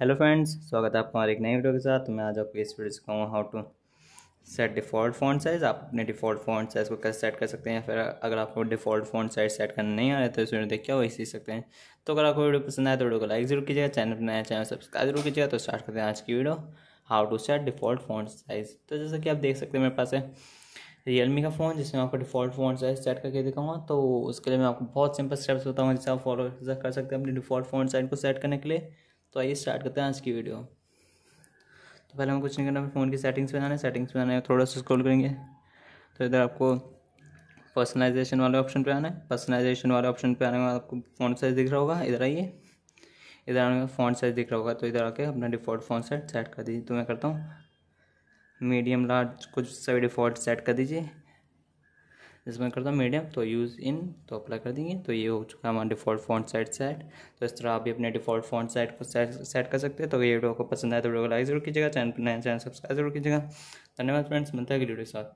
Hello friends, स्वागत है आपका हमारे एक नई वीडियो के साथ। तो मैं आज आपको इस video सिखाऊँगा how to set default font size आप अपने डिफ़ॉल्ट फ़ॉन्ट साइज़ को कैसे सेट कर सकते हैं फिर अगर आपको डिफ़ॉल्ट फ़ॉन्ट साइज़ सेट करना नहीं आ रहा है तो इस वीडियो देख के वही सीख सकते हैं। तो अगर आपको वीडियो पसंद आए तो वीडियो को लाइक ज़रूर कीजिएगा। चैनल पर नया चैनल सब्सक्राइब ज़रूर कीजिएगा। तो स्टार्ट करते हैं आज की video how to set default font size तो जैसे कि आप देख सकते हैं मेरे पास है रियलमी का फ़ोन जिसमें आपको डिफ़ॉल्ट फ़ोन साइज़ सेट करके दिखाऊँगा। तो उसके लिए मैं आपको बहुत सिंपल स्टेप्स बताऊँगा जिससे आप फॉलो कर सकते हैं अपने डिफ़ॉल्ट फ़ोन साइज़ को सेट करने के लिए। तो आइए स्टार्ट करते हैं आज की वीडियो तो पहले हमें कुछ नहीं करना फ़ोन की सेटिंग्स पे जाना है सेटिंग्स पे जाना है, थोड़ा सा स्क्रॉल करेंगे। तो इधर आपको पर्सनलाइजेशन वाले ऑप्शन पे आना है। पर्सनलाइजेशन वाले ऑप्शन पे आने के बाद आपको फ़ॉन्ट साइज़ दिख रहा होगा। इधर आइए। इधर आने का फ़ॉन्ट साइज़ दिख रहा होगा तो इधर आके अपना डिफ़ॉल्ट फ़ॉन्ट सेट सेट कर दीजिए। तो मैं करता हूँ। मीडियम लार्ज कुछ सभी डिफ़ॉल्ट सेट कर दीजिए। जिसमें करता हूँ मीडियम तो यूज़ इन तो अप्लाई कर देंगे। तो ये हो चुका है हमारा डिफ़ॉल्ट फॉन्ट साइट सेट तो इस तरह आप भी अपने डिफ़ॉल्ट फॉन्ट साइट को सेट कर सकते हैं। तो ये वीडियो को पसंद आए तो वीडियो को लाइक ज़रूर कीजिएगा, चैनल पर नया चैनल सब्सक्राइब ज़रूर कीजिएगा। धन्यवाद फ्रेंड्स मिलता है वीडियो के साथ।